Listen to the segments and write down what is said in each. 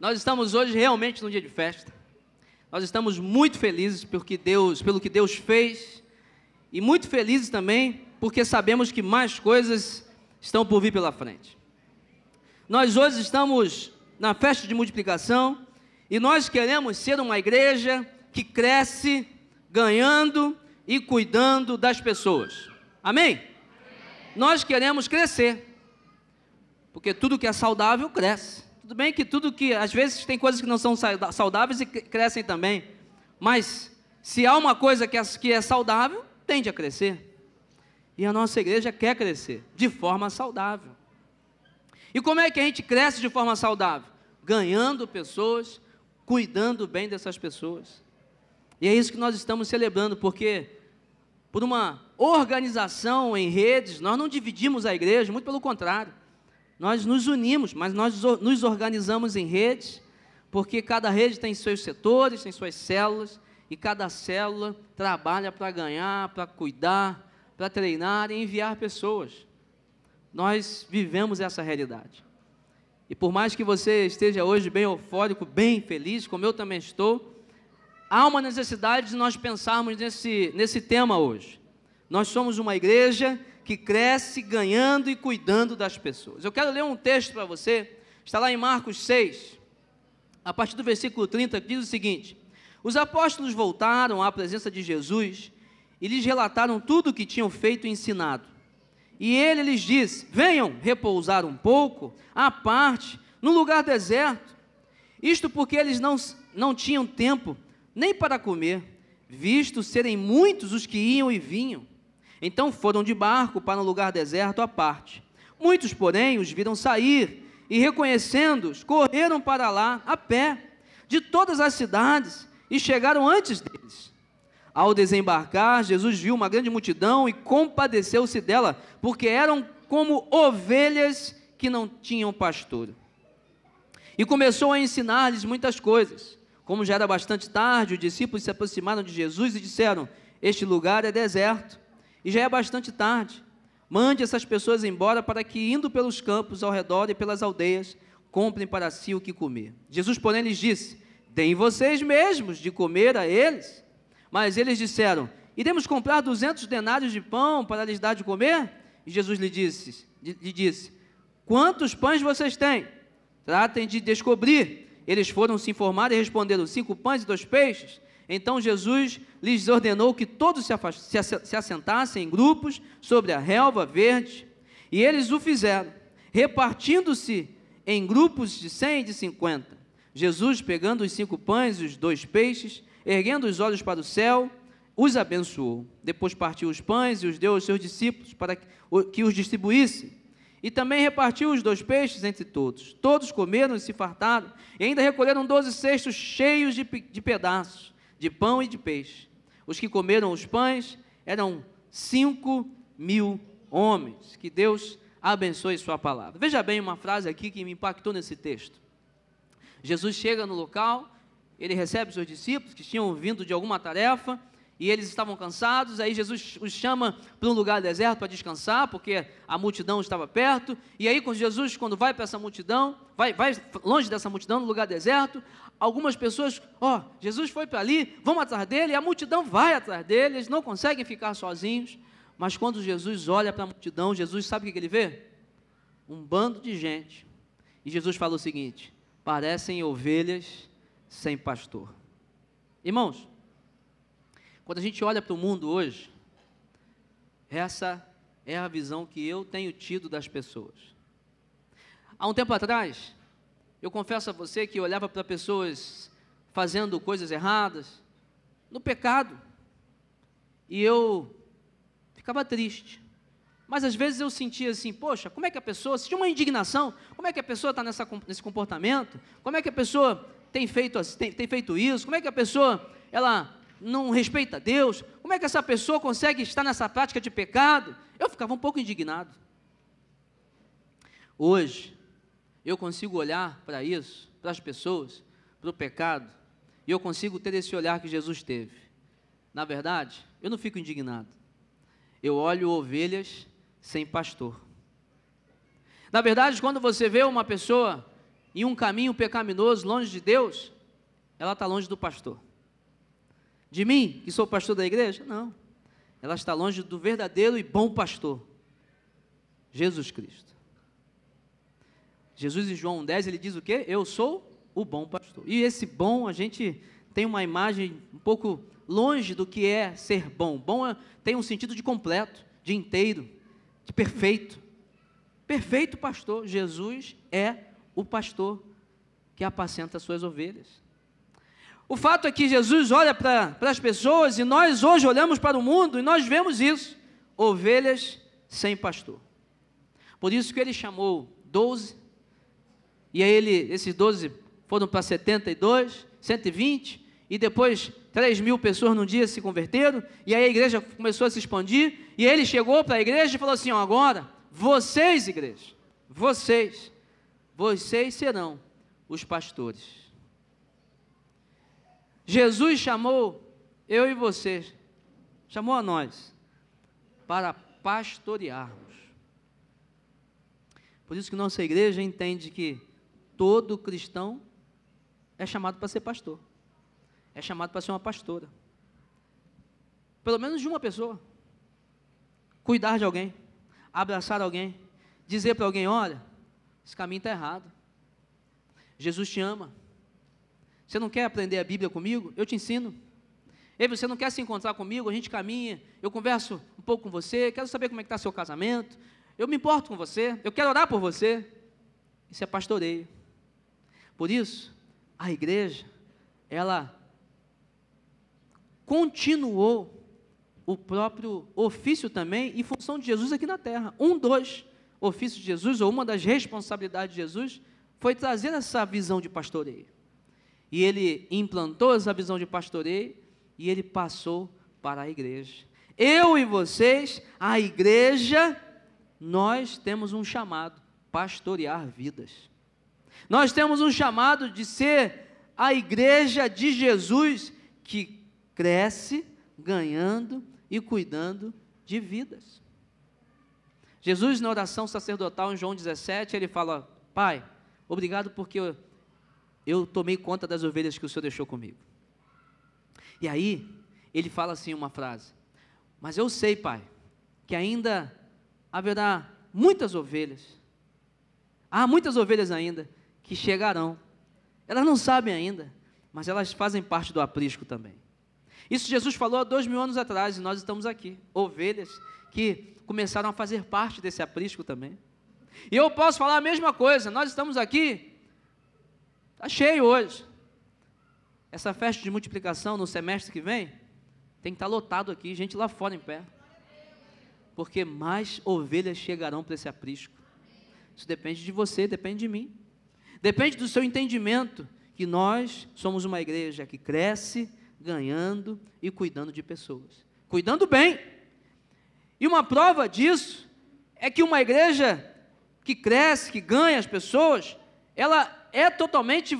Nós estamos hoje realmente num dia de festa. Nós estamos muito felizes porque Deus, pelo que Deus fez e muito felizes também porque sabemos que mais coisas estão por vir pela frente. Nós hoje estamos na festa de multiplicação e nós queremos ser uma igreja que cresce ganhando e cuidando das pessoas. Amém? Amém? Nós queremos crescer. Porque tudo que é saudável cresce. Tudo bem que tudo que, às vezes, tem coisas que não são saudáveis e crescem também. Mas, se há uma coisa que é, que é saudável, tende a crescer. E a nossa igreja quer crescer de forma saudável. E como é que a gente cresce de forma saudável? Ganhando pessoas, cuidando bem dessas pessoas. E é isso que nós estamos celebrando, porque por uma organização em redes, nós não dividimos a igreja, muito pelo contrário. Nós nos unimos, mas nós nos organizamos em redes, porque cada rede tem seus setores, tem suas células, e cada célula trabalha para ganhar, para cuidar, para treinar e enviar pessoas. Nós vivemos essa realidade. E por mais que você esteja hoje bem eufórico, bem feliz, como eu também estou, há uma necessidade de nós pensarmos nesse, nesse tema hoje. Nós somos uma igreja que cresce ganhando e cuidando das pessoas. Eu quero ler um texto para você, está lá em Marcos 6, a partir do versículo 30, que diz o seguinte: Os apóstolos voltaram à presença de Jesus e lhes relataram tudo o que tinham feito e ensinado. E ele lhes disse: Venham repousar um pouco, à parte, num lugar deserto. Isto porque eles não, não tinham tempo nem para comer, visto serem muitos os que iam e vinham. Então foram de barco para um lugar deserto à parte. Muitos, porém, os viram sair e, reconhecendo-os, correram para lá a pé, de todas as cidades, e chegaram antes deles. Ao desembarcar, Jesus viu uma grande multidão e compadeceu-se dela, porque eram como ovelhas que não tinham pastor. E começou a ensinar-lhes muitas coisas. Como já era bastante tarde, os discípulos se aproximaram de Jesus e disseram: Este lugar é deserto e já é bastante tarde. Mande essas pessoas embora para que, indo pelos campos ao redor e pelas aldeias, comprem para si o que comer. Jesus, porém, lhes disse: Deem vocês mesmos de comer a eles. Mas eles disseram: Iremos comprar duzentos denários de pão para lhes dar de comer? E Jesus lhe disse: lhe disse Quantos pães vocês têm? Tratem de descobrir. Eles foram se informar e responderam: Cinco pães e dois peixes. Então Jesus lhes ordenou que todos se assentassem em grupos sobre a relva verde, e eles o fizeram, repartindo-se em grupos de cem e de cinquenta. Jesus, pegando os cinco pães e os dois peixes, erguendo os olhos para o céu, os abençoou. Depois partiu os pães e os deu aos seus discípulos para que os distribuíssem. E também repartiu os dois peixes entre todos. Todos comeram e se fartaram, e ainda recolheram doze cestos cheios de, de pedaços de pão e de peixe. Os que comeram os pães eram cinco mil homens. Que Deus abençoe Sua palavra. Veja bem uma frase aqui que me impactou nesse texto. Jesus chega no local, ele recebe seus discípulos que tinham vindo de alguma tarefa e eles estavam cansados. Aí Jesus os chama para um lugar deserto para descansar, porque a multidão estava perto. E aí, quando Jesus, quando vai para essa multidão, vai, vai longe dessa multidão, no lugar deserto, algumas pessoas, ó, oh, Jesus foi para ali, vamos atrás dele, e a multidão vai atrás dele, eles não conseguem ficar sozinhos. Mas quando Jesus olha para a multidão, Jesus sabe o que ele vê? Um bando de gente. E Jesus fala o seguinte: parecem ovelhas sem pastor. Irmãos, quando a gente olha para o mundo hoje, essa é a visão que eu tenho tido das pessoas. Há um tempo atrás, eu confesso a você que olhava para pessoas fazendo coisas erradas, no pecado, e eu ficava triste. Mas às vezes eu sentia assim, poxa, como é que a pessoa, se tinha uma indignação, como é que a pessoa está nesse comportamento? Como é que a pessoa tem feito, tem, tem feito isso? Como é que a pessoa, ela não respeita Deus? Como é que essa pessoa consegue estar nessa prática de pecado? Eu ficava um pouco indignado. Hoje, eu consigo olhar para isso, para as pessoas, para o pecado, e eu consigo ter esse olhar que Jesus teve. Na verdade, eu não fico indignado. Eu olho ovelhas sem pastor. Na verdade, quando você vê uma pessoa em um caminho pecaminoso, longe de Deus, ela está longe do pastor. De mim, que sou pastor da igreja? Não. Ela está longe do verdadeiro e bom pastor, Jesus Cristo. Jesus em João 10, ele diz o quê? Eu sou o bom pastor. E esse bom, a gente tem uma imagem um pouco longe do que é ser bom. Bom é, tem um sentido de completo, de inteiro, de perfeito. Perfeito pastor. Jesus é o pastor que apacenta as suas ovelhas. O fato é que Jesus olha para as pessoas e nós hoje olhamos para o mundo e nós vemos isso: ovelhas sem pastor. Por isso que ele chamou doze, e aí ele, esses doze foram para 72, 120, e depois 3 mil pessoas num dia se converteram, e aí a igreja começou a se expandir, e ele chegou para a igreja e falou assim: ó, agora, vocês, igreja, vocês, vocês serão os pastores. Jesus chamou eu e vocês, chamou a nós, para pastorearmos. Por isso que nossa igreja entende que todo cristão é chamado para ser pastor é chamado para ser uma pastora. Pelo menos de uma pessoa. Cuidar de alguém, abraçar alguém, dizer para alguém: olha, esse caminho está errado. Jesus te ama. Você não quer aprender a Bíblia comigo? Eu te ensino. Ei, você não quer se encontrar comigo? A gente caminha, eu converso um pouco com você, quero saber como é que está seu casamento, eu me importo com você, eu quero orar por você. Isso é pastoreio. Por isso, a igreja, ela continuou o próprio ofício também e função de Jesus aqui na terra. Um dos ofícios de Jesus, ou uma das responsabilidades de Jesus, foi trazer essa visão de pastoreio. E ele implantou essa visão de pastoreio e ele passou para a igreja. Eu e vocês, a igreja, nós temos um chamado: pastorear vidas. Nós temos um chamado de ser a igreja de Jesus que cresce ganhando e cuidando de vidas. Jesus, na oração sacerdotal em João 17, ele fala: Pai, obrigado porque eu, tomei conta das ovelhas que o Senhor deixou comigo. E aí, ele fala assim uma frase: Mas eu sei, Pai, que ainda haverá muitas ovelhas, há muitas ovelhas ainda que chegarão. Elas não sabem ainda, mas elas fazem parte do aprisco também. Isso Jesus falou há dois mil anos atrás e nós estamos aqui, ovelhas que começaram a fazer parte desse aprisco também. E eu posso falar a mesma coisa, nós estamos aqui, está cheio hoje. Essa festa de multiplicação no semestre que vem, tem que estar tá lotado aqui, gente lá fora em pé. Porque mais ovelhas chegarão para esse aprisco. Isso depende de você, depende de mim. Depende do seu entendimento que nós somos uma igreja que cresce, ganhando e cuidando de pessoas. Cuidando bem. E uma prova disso é que uma igreja que cresce, que ganha as pessoas, ela é totalmente,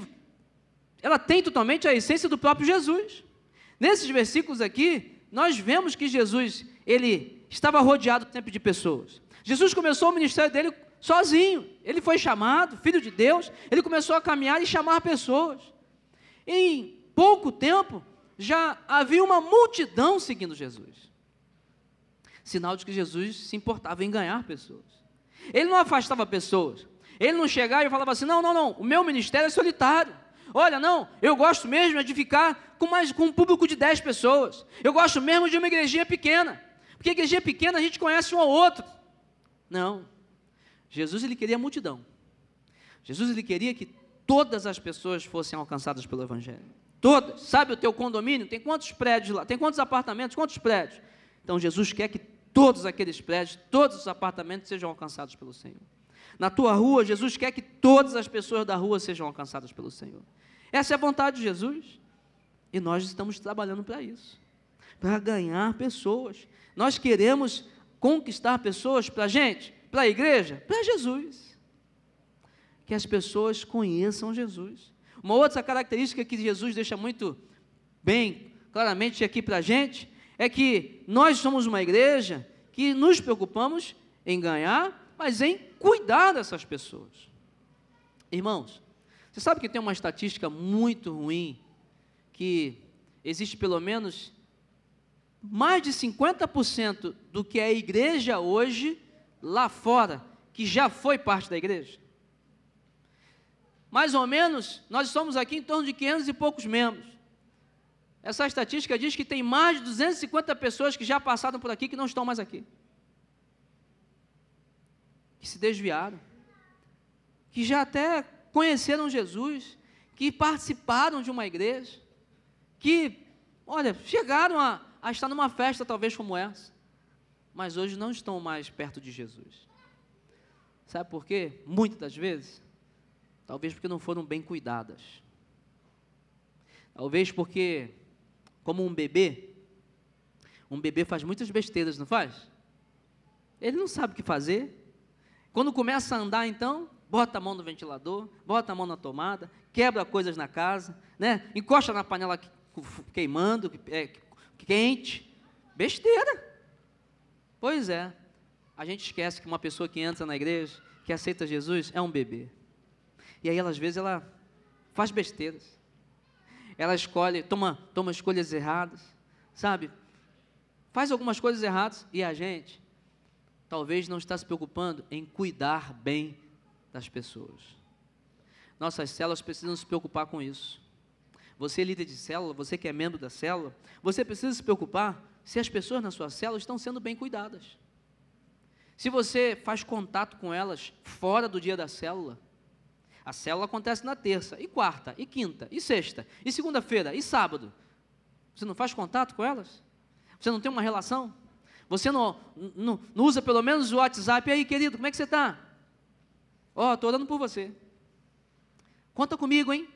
ela tem totalmente a essência do próprio Jesus. Nesses versículos aqui, nós vemos que Jesus, ele estava rodeado sempre de pessoas. Jesus começou o ministério dele sozinho. Ele foi chamado, filho de Deus, ele começou a caminhar e chamar pessoas. Em pouco tempo, já havia uma multidão seguindo Jesus. Sinal de que Jesus se importava em ganhar pessoas. Ele não afastava pessoas. Ele não chegava e falava assim: não, não, não, o meu ministério é solitário. Olha, não, eu gosto mesmo de ficar com, mais, com um público de 10 pessoas. Eu gosto mesmo de uma igrejinha pequena. Porque igrejinha pequena a gente conhece um ao outro. Não. Jesus ele queria a multidão. Jesus ele queria que todas as pessoas fossem alcançadas pelo Evangelho. Todas. Sabe o teu condomínio? Tem quantos prédios lá? Tem quantos apartamentos? Quantos prédios? Então Jesus quer que todos aqueles prédios, todos os apartamentos sejam alcançados pelo Senhor. Na tua rua, Jesus quer que todas as pessoas da rua sejam alcançadas pelo Senhor. Essa é a vontade de Jesus. E nós estamos trabalhando para isso para ganhar pessoas. Nós queremos conquistar pessoas para a gente, para a igreja, para Jesus. Que as pessoas conheçam Jesus. Uma outra característica que Jesus deixa muito bem claramente aqui para a gente é que nós somos uma igreja que nos preocupamos em ganhar, mas em cuidar dessas pessoas. Irmãos, Você sabe que tem uma estatística muito ruim, que existe pelo menos mais de 50% do que é a igreja hoje, lá fora, que já foi parte da igreja? Mais ou menos, nós somos aqui em torno de 500 e poucos membros. Essa estatística diz que tem mais de 250 pessoas que já passaram por aqui que não estão mais aqui. Que se desviaram. Que já até conheceram Jesus. Que participaram de uma igreja. Que, olha, chegaram a, a estar numa festa talvez como essa. Mas hoje não estão mais perto de Jesus. Sabe por quê? Muitas das vezes, talvez porque não foram bem cuidadas. Talvez porque como um bebê. Um bebê faz muitas besteiras, não faz? Ele não sabe o que fazer. Quando começa a andar, então, bota a mão no ventilador, bota a mão na tomada, quebra coisas na casa, né? encosta na panela queimando, é, quente. Besteira. Pois é. A gente esquece que uma pessoa que entra na igreja, que aceita Jesus, é um bebê. E aí, às vezes, ela faz besteiras ela escolhe, toma, toma escolhas erradas, sabe? Faz algumas coisas erradas e a gente talvez não está se preocupando em cuidar bem das pessoas. Nossas células precisam se preocupar com isso. Você, líder de célula, você que é membro da célula, você precisa se preocupar se as pessoas na sua célula estão sendo bem cuidadas. Se você faz contato com elas fora do dia da célula, a célula acontece na terça, e quarta, e quinta, e sexta, e segunda-feira, e sábado. Você não faz contato com elas? Você não tem uma relação? Você não, não, não usa pelo menos o WhatsApp? E aí, querido, como é que você está? Ó, oh, estou orando por você. Conta comigo, hein?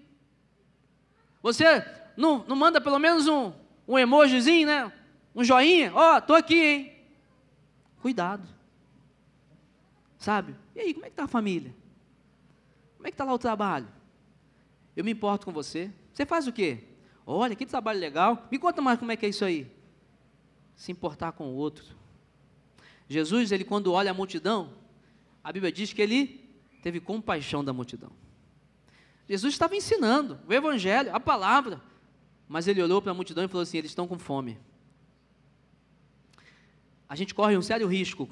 Você não, não manda pelo menos um, um emojizinho, né? Um joinha? Ó, oh, estou aqui, hein? Cuidado. Sabe? E aí, como é que está a família? Como é que está lá o trabalho? Eu me importo com você. Você faz o quê? Olha, que trabalho legal. Me conta mais como é que é isso aí. Se importar com o outro. Jesus, ele quando olha a multidão, a Bíblia diz que ele teve compaixão da multidão. Jesus estava ensinando o evangelho, a palavra, mas ele olhou para a multidão e falou assim: eles estão com fome. A gente corre um sério risco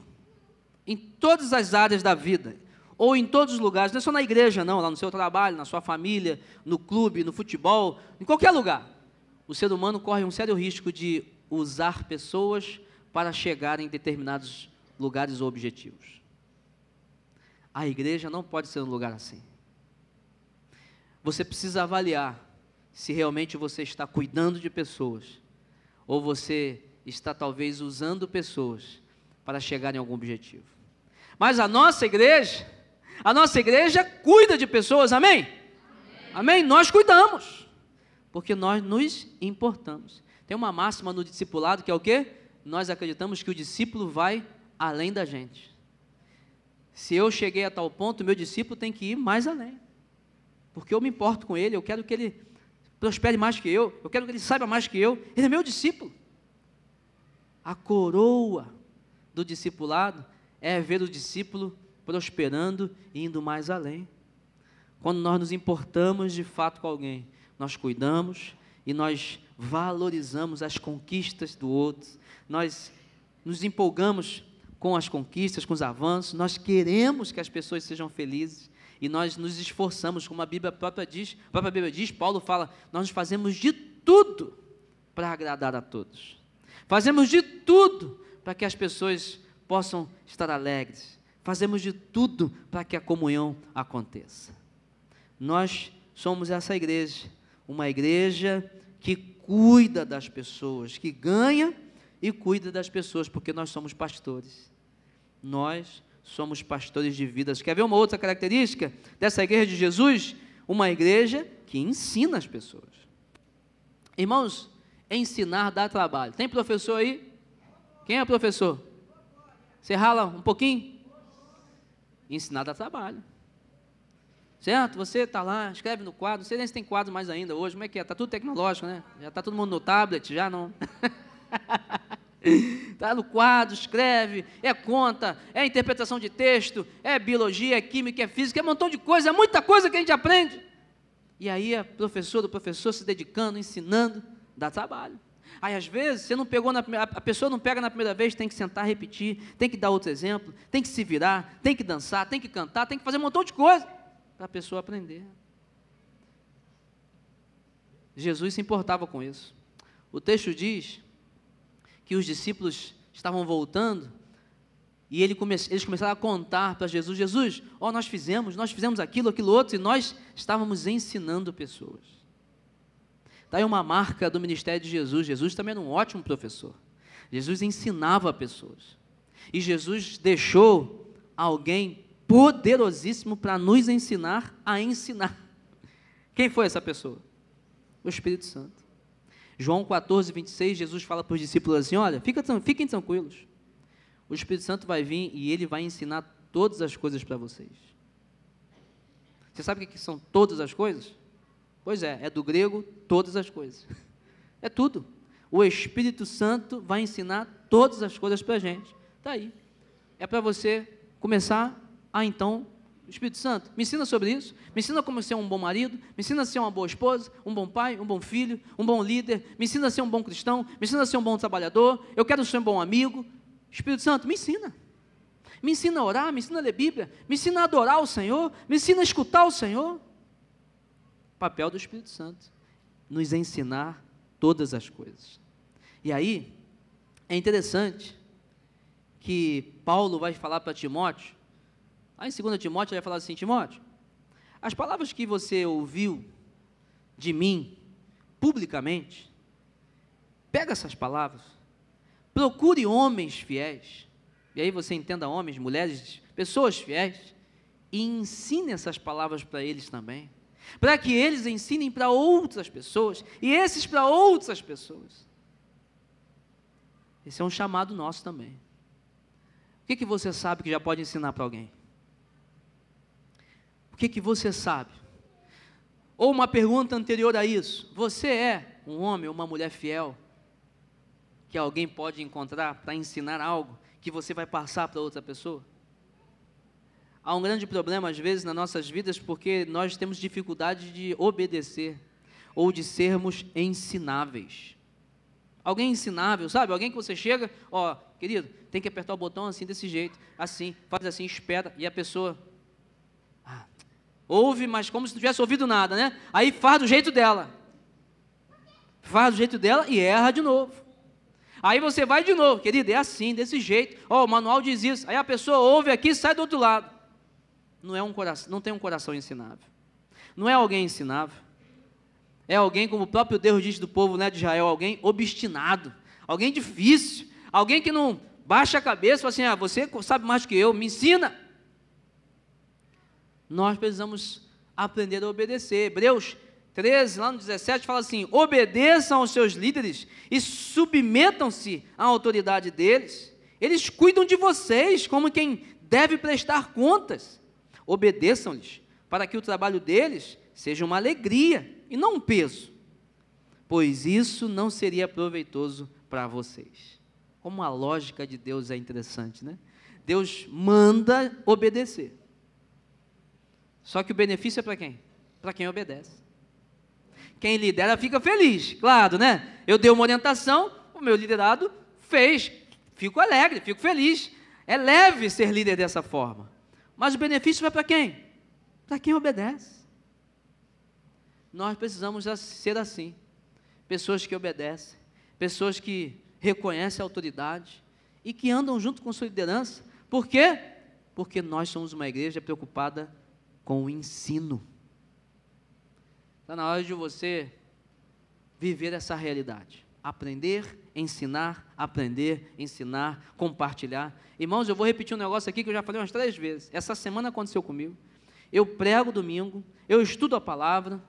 em todas as áreas da vida ou em todos os lugares, não é só na igreja, não, lá no seu trabalho, na sua família, no clube, no futebol, em qualquer lugar. O ser humano corre um sério risco de usar pessoas para chegar em determinados lugares ou objetivos. A igreja não pode ser um lugar assim. Você precisa avaliar se realmente você está cuidando de pessoas ou você está talvez usando pessoas para chegar em algum objetivo. Mas a nossa igreja, a nossa igreja cuida de pessoas, amém? amém? Amém? Nós cuidamos, porque nós nos importamos. Tem uma máxima no discipulado que é o quê? Nós acreditamos que o discípulo vai além da gente. Se eu cheguei a tal ponto, meu discípulo tem que ir mais além. Porque eu me importo com ele, eu quero que ele prospere mais que eu, eu quero que ele saiba mais que eu. Ele é meu discípulo. A coroa do discipulado é ver o discípulo prosperando e indo mais além. Quando nós nos importamos de fato com alguém, nós cuidamos e nós valorizamos as conquistas do outro, nós nos empolgamos com as conquistas, com os avanços, nós queremos que as pessoas sejam felizes e nós nos esforçamos, como a Bíblia própria diz, a própria Bíblia diz, Paulo fala, nós fazemos de tudo para agradar a todos. Fazemos de tudo para que as pessoas possam estar alegres, Fazemos de tudo para que a comunhão aconteça. Nós somos essa igreja, uma igreja que cuida das pessoas, que ganha e cuida das pessoas, porque nós somos pastores. Nós somos pastores de vidas. Quer ver uma outra característica dessa igreja de Jesus? Uma igreja que ensina as pessoas. Irmãos, ensinar dá trabalho. Tem professor aí? Quem é professor? Você rala um pouquinho? ensinar dá trabalho. Certo? Você está lá, escreve no quadro, não sei nem se tem quadro mais ainda hoje, como é que é? Está tudo tecnológico, né? Já está todo mundo no tablet, já não. Está no quadro, escreve, é conta, é interpretação de texto, é biologia, é química, é física, é um montão de coisa, é muita coisa que a gente aprende. E aí a professora, o professor se dedicando, ensinando, dá trabalho. Aí às vezes você não pegou na, a pessoa não pega na primeira vez, tem que sentar, repetir, tem que dar outro exemplo, tem que se virar, tem que dançar, tem que cantar, tem que fazer um montão de coisa para a pessoa aprender. Jesus se importava com isso. O texto diz que os discípulos estavam voltando e ele come, eles começaram a contar para Jesus: Jesus, ó, nós fizemos, nós fizemos aquilo, aquilo outro, e nós estávamos ensinando pessoas. Está aí uma marca do ministério de Jesus. Jesus também era um ótimo professor. Jesus ensinava pessoas. E Jesus deixou alguém poderosíssimo para nos ensinar a ensinar. Quem foi essa pessoa? O Espírito Santo. João 14, 26, Jesus fala para os discípulos assim: Olha, fiquem tranquilos. O Espírito Santo vai vir e ele vai ensinar todas as coisas para vocês. Você sabe o que são todas as coisas? Pois é, é do grego todas as coisas. É tudo. O Espírito Santo vai ensinar todas as coisas para a gente. Está aí. É para você começar a então Espírito Santo, me ensina sobre isso. Me ensina como ser um bom marido. Me ensina a ser uma boa esposa, um bom pai, um bom filho, um bom líder. Me ensina a ser um bom cristão. Me ensina a ser um bom trabalhador. Eu quero ser um bom amigo. Espírito Santo, me ensina. Me ensina a orar, me ensina a ler Bíblia. Me ensina a adorar o Senhor. Me ensina a escutar o Senhor. Papel do Espírito Santo. Nos ensinar todas as coisas. E aí, é interessante que Paulo vai falar para Timóteo Aí em 2 Timóteo ele vai falar assim: Timóteo, as palavras que você ouviu de mim publicamente, pega essas palavras, procure homens fiéis, e aí você entenda homens, mulheres, pessoas fiéis, e ensine essas palavras para eles também, para que eles ensinem para outras pessoas, e esses para outras pessoas. Esse é um chamado nosso também. O que, que você sabe que já pode ensinar para alguém? Que, que você sabe? Ou uma pergunta anterior a isso: você é um homem ou uma mulher fiel que alguém pode encontrar para ensinar algo que você vai passar para outra pessoa? Há um grande problema, às vezes, nas nossas vidas porque nós temos dificuldade de obedecer ou de sermos ensináveis. Alguém ensinável, sabe? Alguém que você chega, ó, querido, tem que apertar o botão assim, desse jeito, assim, faz assim, espera, e a pessoa, Ouve, mas como se não tivesse ouvido nada, né? Aí faz do jeito dela. Faz do jeito dela e erra de novo. Aí você vai de novo, querido, é assim, desse jeito. Ó, oh, o manual diz isso. Aí a pessoa ouve aqui e sai do outro lado. Não, é um coração, não tem um coração ensinável. Não é alguém ensinável. É alguém, como o próprio Deus diz do povo né, de Israel, alguém obstinado, alguém difícil, alguém que não baixa a cabeça e fala assim: ah, você sabe mais que eu, me ensina nós precisamos aprender a obedecer. Hebreus 13, lá no 17, fala assim: obedeçam aos seus líderes e submetam-se à autoridade deles. Eles cuidam de vocês como quem deve prestar contas. Obedeçam-lhes, para que o trabalho deles seja uma alegria e não um peso, pois isso não seria proveitoso para vocês. Como a lógica de Deus é interessante, né? Deus manda obedecer. Só que o benefício é para quem? Para quem obedece. Quem lidera fica feliz, claro, né? Eu dei uma orientação, o meu liderado fez, fico alegre, fico feliz. É leve ser líder dessa forma. Mas o benefício vai para quem? Para quem obedece. Nós precisamos ser assim. Pessoas que obedecem, pessoas que reconhecem a autoridade e que andam junto com sua liderança. Por quê? Porque nós somos uma igreja preocupada com o ensino. Está na hora de você viver essa realidade. Aprender, ensinar, aprender, ensinar, compartilhar. Irmãos, eu vou repetir um negócio aqui que eu já falei umas três vezes. Essa semana aconteceu comigo. Eu prego domingo, eu estudo a palavra,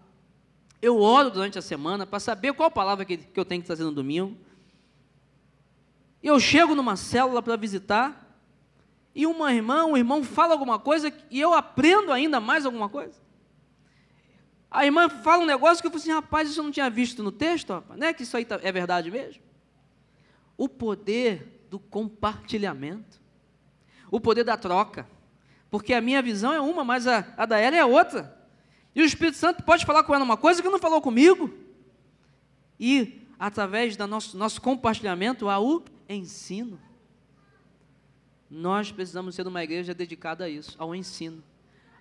eu oro durante a semana para saber qual palavra que, que eu tenho que trazer no domingo. Eu chego numa célula para visitar, e uma irmã, um irmão fala alguma coisa e eu aprendo ainda mais alguma coisa. A irmã fala um negócio que eu falo assim, rapaz, isso eu não tinha visto no texto, rapaz, não é que isso aí tá, é verdade mesmo? O poder do compartilhamento, o poder da troca, porque a minha visão é uma, mas a, a da ela é outra. E o Espírito Santo pode falar com ela uma coisa que não falou comigo. E, através do nosso, nosso compartilhamento, há o ensino. Nós precisamos ser uma igreja dedicada a isso, ao ensino,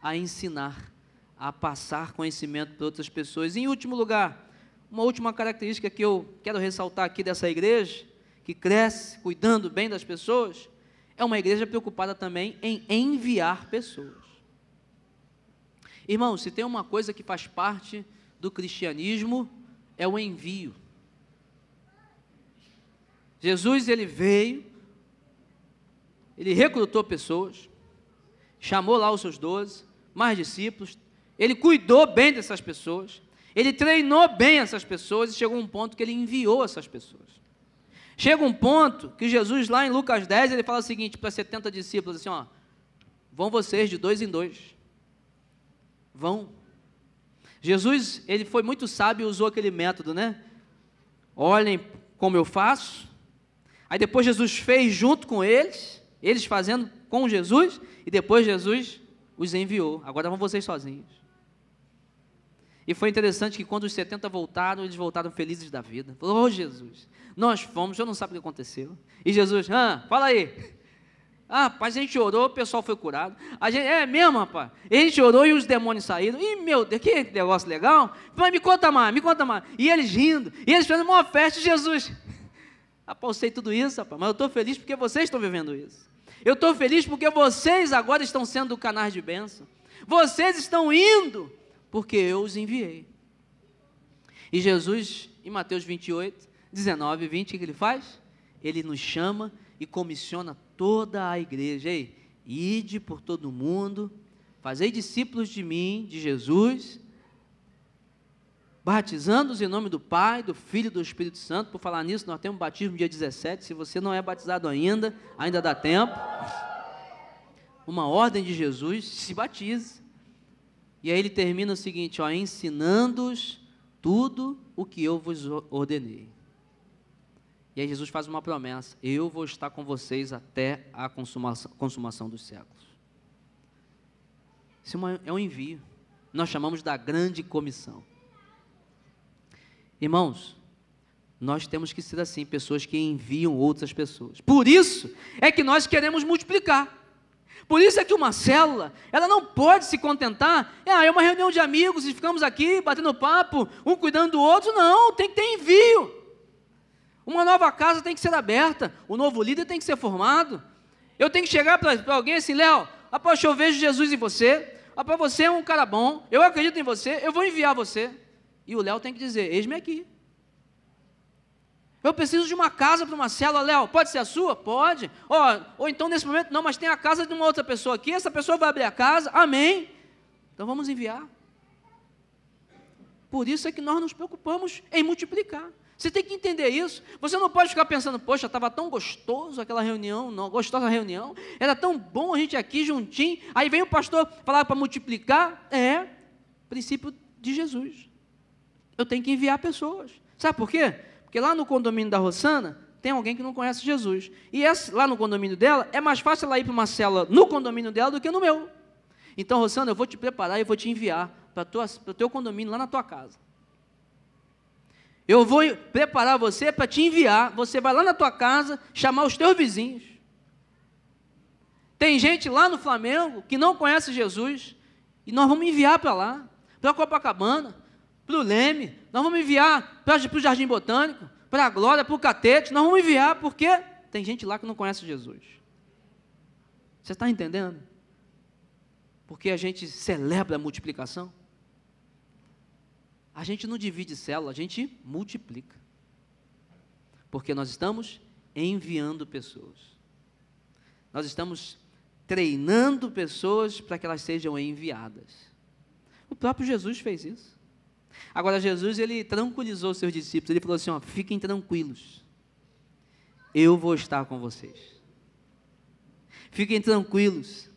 a ensinar, a passar conhecimento para outras pessoas. E, em último lugar, uma última característica que eu quero ressaltar aqui dessa igreja, que cresce cuidando bem das pessoas, é uma igreja preocupada também em enviar pessoas. Irmão, se tem uma coisa que faz parte do cristianismo, é o envio. Jesus, ele veio, ele recrutou pessoas, chamou lá os seus doze, mais discípulos, ele cuidou bem dessas pessoas, ele treinou bem essas pessoas e chegou um ponto que ele enviou essas pessoas. Chega um ponto que Jesus, lá em Lucas 10, ele fala o seguinte para 70 discípulos: assim, ó, vão vocês de dois em dois. Vão. Jesus, ele foi muito sábio e usou aquele método, né? Olhem como eu faço. Aí depois Jesus fez junto com eles, eles fazendo com Jesus, e depois Jesus os enviou. Agora vão vocês sozinhos. E foi interessante que quando os 70 voltaram, eles voltaram felizes da vida. Falou, oh Jesus, nós fomos, eu não sabe o que aconteceu. E Jesus, ah, fala aí. Ah, rapaz, a gente orou, o pessoal foi curado. A gente, é mesmo, rapaz. A gente orou e os demônios saíram. E, meu Deus, que negócio legal. Mas me conta mais, me conta mais. E eles rindo, e eles fazendo uma festa de Jesus. Rapaz, eu sei tudo isso, rapaz, mas eu estou feliz porque vocês estão vivendo isso. Eu estou feliz porque vocês agora estão sendo canais de bênção. Vocês estão indo porque eu os enviei. E Jesus, em Mateus 28, 19 e 20, o que ele faz? Ele nos chama e comissiona toda a igreja. Ei, ide por todo o mundo, fazei discípulos de mim, de Jesus, batizando-os em nome do Pai, do Filho e do Espírito Santo. Por falar nisso, nós temos batismo dia 17. Se você não é batizado ainda, ainda dá tempo. Uma ordem de Jesus, se batize. E aí ele termina o seguinte, ó, ensinando-os tudo o que eu vos ordenei. E aí Jesus faz uma promessa: Eu vou estar com vocês até a consumação, consumação dos séculos. Isso é um envio. Nós chamamos da grande comissão. Irmãos, nós temos que ser assim, pessoas que enviam outras pessoas. Por isso é que nós queremos multiplicar. Por isso é que uma célula, ela não pode se contentar, ah, é uma reunião de amigos e ficamos aqui batendo papo, um cuidando do outro. Não, tem que ter envio. Uma nova casa tem que ser aberta, o novo líder tem que ser formado. Eu tenho que chegar para alguém assim, Léo, após eu vejo Jesus em você, após você é um cara bom, eu acredito em você, eu vou enviar você. E o Léo tem que dizer, eis-me aqui. Eu preciso de uma casa para uma célula, Léo, pode ser a sua? Pode. Oh, ou então nesse momento, não, mas tem a casa de uma outra pessoa aqui, essa pessoa vai abrir a casa, amém. Então vamos enviar. Por isso é que nós nos preocupamos em multiplicar. Você tem que entender isso. Você não pode ficar pensando, poxa, estava tão gostoso aquela reunião, não, gostosa reunião, era tão bom a gente aqui juntinho. Aí vem o pastor falar para multiplicar. É princípio de Jesus. Eu tenho que enviar pessoas. Sabe por quê? Porque lá no condomínio da Rosana, tem alguém que não conhece Jesus. E essa, lá no condomínio dela, é mais fácil ela ir para uma cela no condomínio dela do que no meu. Então, Rosana, eu vou te preparar e vou te enviar para o teu condomínio lá na tua casa. Eu vou preparar você para te enviar. Você vai lá na tua casa chamar os teus vizinhos. Tem gente lá no Flamengo que não conhece Jesus e nós vamos enviar para lá, para Copacabana, para o Leme, nós vamos enviar para o Jardim Botânico, para a Glória, para o Catete, nós vamos enviar porque tem gente lá que não conhece Jesus. Você está entendendo? Porque a gente celebra a multiplicação. A gente não divide célula, a gente multiplica. Porque nós estamos enviando pessoas. Nós estamos treinando pessoas para que elas sejam enviadas. O próprio Jesus fez isso. Agora Jesus ele tranquilizou seus discípulos. Ele falou assim: ó, fiquem tranquilos. Eu vou estar com vocês. Fiquem tranquilos.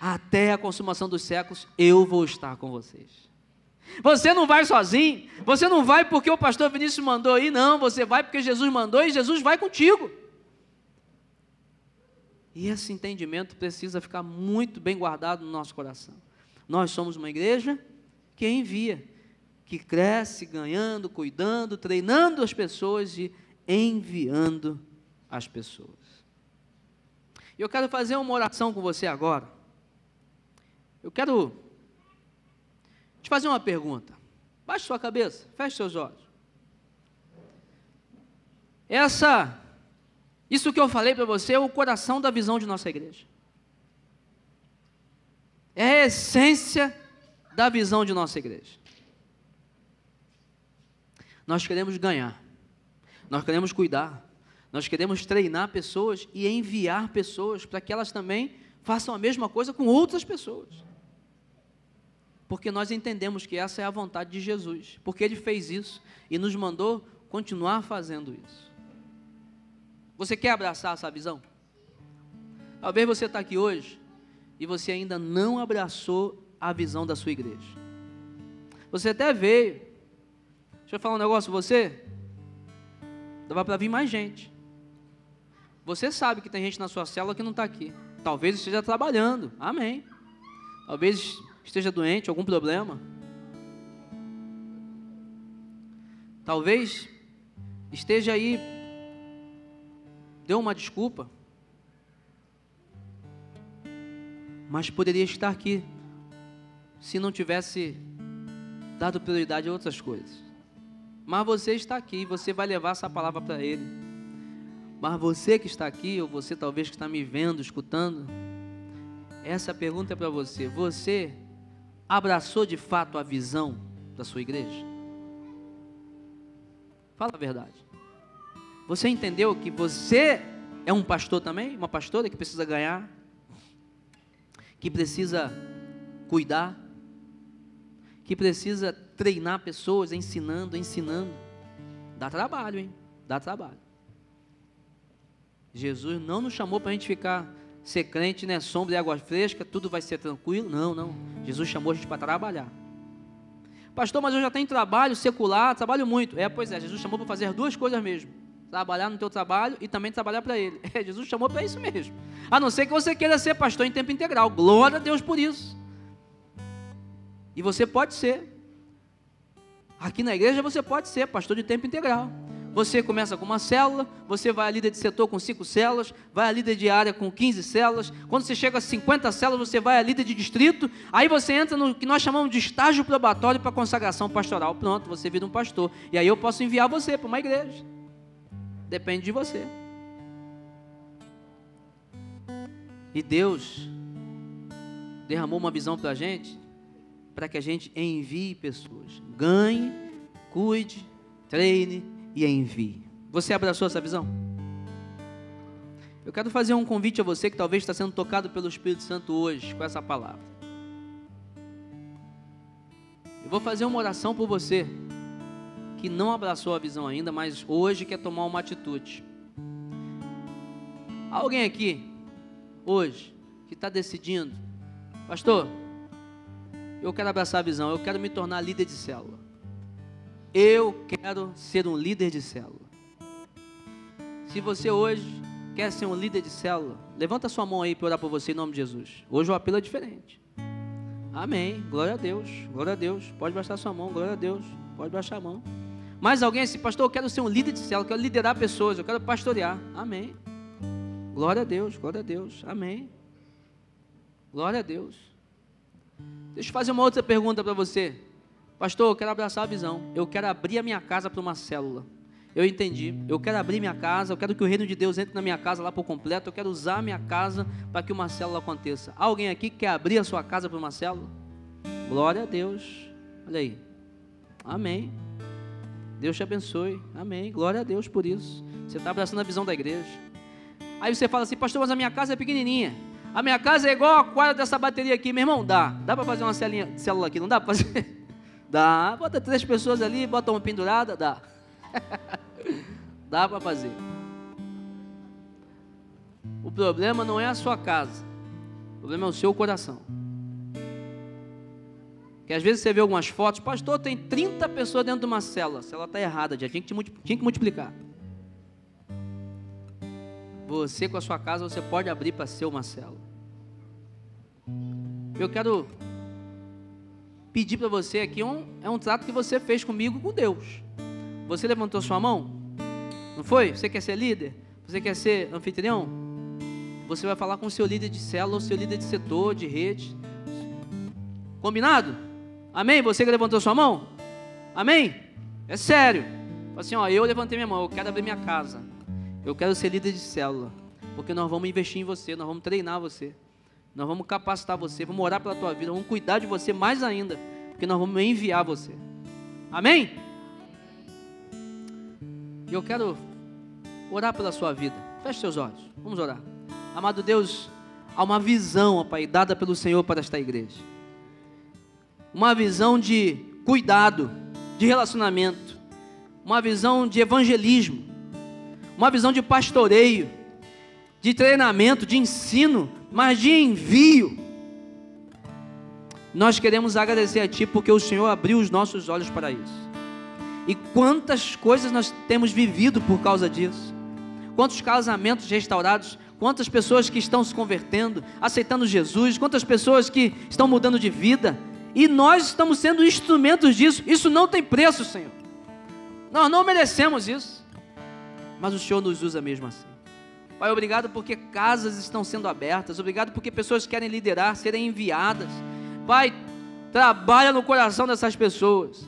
Até a consumação dos séculos, eu vou estar com vocês. Você não vai sozinho, você não vai porque o pastor Vinícius mandou ir, não, você vai porque Jesus mandou e Jesus vai contigo. E esse entendimento precisa ficar muito bem guardado no nosso coração. Nós somos uma igreja que envia, que cresce ganhando, cuidando, treinando as pessoas e enviando as pessoas. Eu quero fazer uma oração com você agora. Eu quero te fazer uma pergunta. Baixe sua cabeça, feche seus olhos. Essa, isso que eu falei para você é o coração da visão de nossa igreja. É a essência da visão de nossa igreja. Nós queremos ganhar, nós queremos cuidar, nós queremos treinar pessoas e enviar pessoas para que elas também façam a mesma coisa com outras pessoas. Porque nós entendemos que essa é a vontade de Jesus, porque Ele fez isso e nos mandou continuar fazendo isso. Você quer abraçar essa visão? Talvez você está aqui hoje e você ainda não abraçou a visão da sua igreja. Você até veio. Deixa eu falar um negócio, você dava para vir mais gente. Você sabe que tem gente na sua célula que não está aqui. Talvez esteja trabalhando. Amém. Talvez esteja doente, algum problema. Talvez esteja aí, deu uma desculpa. mas poderia estar aqui se não tivesse dado prioridade a outras coisas. Mas você está aqui, você vai levar essa palavra para ele. Mas você que está aqui, ou você talvez que está me vendo, escutando, essa pergunta é para você. Você abraçou de fato a visão da sua igreja? Fala a verdade. Você entendeu que você é um pastor também? Uma pastora que precisa ganhar? que precisa cuidar, que precisa treinar pessoas, ensinando, ensinando. Dá trabalho, hein? Dá trabalho. Jesus não nos chamou para a gente ficar ser crente, né? Sombra e água fresca, tudo vai ser tranquilo. Não, não. Jesus chamou a gente para trabalhar. Pastor, mas eu já tenho trabalho secular, trabalho muito. É, pois é, Jesus chamou para fazer duas coisas mesmo trabalhar no teu trabalho e também trabalhar para Ele. É, Jesus chamou para isso mesmo. A não ser que você queira ser pastor em tempo integral. Glória a Deus por isso. E você pode ser. Aqui na igreja você pode ser pastor de tempo integral. Você começa com uma célula, você vai a líder de setor com cinco células, vai a líder de área com 15 células. Quando você chega a 50 células, você vai a líder de distrito. Aí você entra no que nós chamamos de estágio probatório para consagração pastoral. Pronto, você vira um pastor. E aí eu posso enviar você para uma igreja. Depende de você. E Deus derramou uma visão para a gente, para que a gente envie pessoas. Ganhe, cuide, treine e envie. Você abraçou essa visão? Eu quero fazer um convite a você que talvez está sendo tocado pelo Espírito Santo hoje com essa palavra. Eu vou fazer uma oração por você que não abraçou a visão ainda, mas hoje quer tomar uma atitude. Alguém aqui, hoje, que está decidindo, pastor, eu quero abraçar a visão, eu quero me tornar líder de célula. Eu quero ser um líder de célula. Se você hoje quer ser um líder de célula, levanta sua mão aí para orar por você em nome de Jesus. Hoje o apelo é diferente. Amém. Glória a Deus. Glória a Deus. Pode baixar sua mão. Glória a Deus. Pode baixar a mão. Mais alguém assim, pastor, eu quero ser um líder de célula, eu quero liderar pessoas, eu quero pastorear. Amém. Glória a Deus, glória a Deus. Amém. Glória a Deus. Deixa eu fazer uma outra pergunta para você. Pastor, eu quero abraçar a visão. Eu quero abrir a minha casa para uma célula. Eu entendi. Eu quero abrir minha casa. Eu quero que o reino de Deus entre na minha casa lá por completo. Eu quero usar a minha casa para que uma célula aconteça. Alguém aqui quer abrir a sua casa para uma célula? Glória a Deus. Olha aí. Amém. Deus te abençoe. Amém. Glória a Deus por isso. Você está abraçando a visão da igreja. Aí você fala assim, pastor, mas a minha casa é pequenininha. A minha casa é igual a quadra dessa bateria aqui, meu irmão. Dá. Dá para fazer uma celinha, célula aqui? Não dá para fazer? Dá. Bota três pessoas ali, bota uma pendurada. Dá. dá para fazer. O problema não é a sua casa. O problema é o seu coração. Que às vezes você vê algumas fotos, pastor, tem 30 pessoas dentro de uma cela. A cela está errada, já tinha que, tinha que multiplicar. Você com a sua casa, você pode abrir para ser uma cela. Eu quero pedir para você aqui um, é um trato que você fez comigo com Deus. Você levantou sua mão? Não foi? Você quer ser líder? Você quer ser anfitrião? Você vai falar com o seu líder de célula, o seu líder de setor, de rede. Combinado? Amém? Você que levantou sua mão? Amém? É sério. Assim, ó, eu levantei minha mão, eu quero abrir minha casa. Eu quero ser líder de célula. Porque nós vamos investir em você, nós vamos treinar você. Nós vamos capacitar você, vamos orar pela tua vida, vamos cuidar de você mais ainda, porque nós vamos enviar você. Amém? E eu quero orar pela sua vida. Feche seus olhos. Vamos orar. Amado Deus, há uma visão, ó Pai, dada pelo Senhor para esta igreja. Uma visão de cuidado, de relacionamento, uma visão de evangelismo, uma visão de pastoreio, de treinamento, de ensino, mas de envio. Nós queremos agradecer a Ti porque o Senhor abriu os nossos olhos para isso. E quantas coisas nós temos vivido por causa disso. Quantos casamentos restaurados, quantas pessoas que estão se convertendo, aceitando Jesus, quantas pessoas que estão mudando de vida. E nós estamos sendo instrumentos disso. Isso não tem preço, Senhor. Nós não merecemos isso. Mas o Senhor nos usa mesmo assim. Pai, obrigado porque casas estão sendo abertas, obrigado porque pessoas querem liderar, serem enviadas. Pai, trabalha no coração dessas pessoas,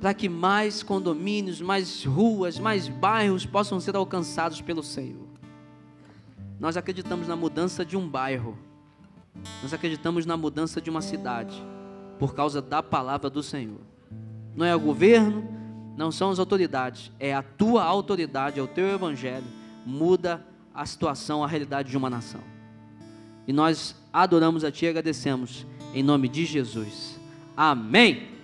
para que mais condomínios, mais ruas, mais bairros possam ser alcançados pelo Senhor. Nós acreditamos na mudança de um bairro, nós acreditamos na mudança de uma cidade, por causa da palavra do Senhor. Não é o governo, não são as autoridades, é a tua autoridade, é o teu evangelho muda a situação, a realidade de uma nação. E nós adoramos a Ti e agradecemos em nome de Jesus. Amém.